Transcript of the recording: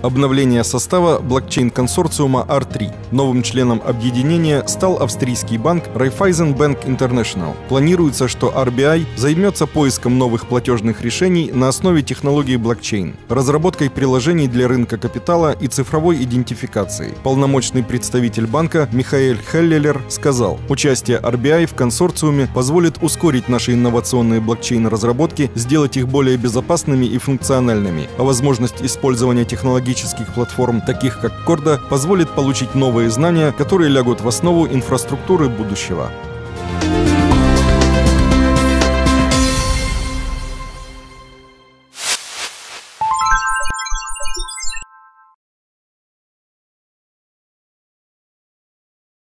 Обновление состава блокчейн-консорциума R3. Новым членом объединения стал австрийский банк Raiffeisen Bank International. Планируется, что RBI займется поиском новых платежных решений на основе технологии блокчейн, разработкой приложений для рынка капитала и цифровой идентификации. Полномочный представитель банка Михаэль Хеллелер сказал, участие RBI в консорциуме позволит ускорить наши инновационные блокчейн-разработки, сделать их более безопасными и функциональными, а возможность использования технологий технологических платформ, таких как Корда, позволит получить новые знания, которые лягут в основу инфраструктуры будущего.